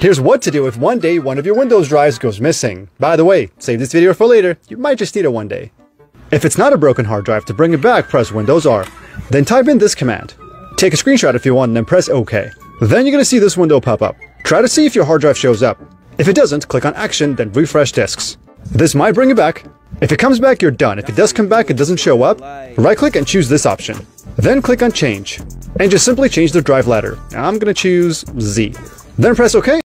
Here's what to do if one day one of your Windows drives goes missing. By the way, save this video for later, you might just need it one day. If it's not a broken hard drive, to bring it back, press Windows R. Then type in this command. Take a screenshot if you want and then press OK. Then you're gonna see this window pop up. Try to see if your hard drive shows up. If it doesn't, click on Action, then refresh disks. This might bring it back. If it comes back, you're done. If it does come back, it doesn't show up, right-click and choose this option. Then click on Change, and just simply change the drive letter. I'm gonna choose Z. Then press OK.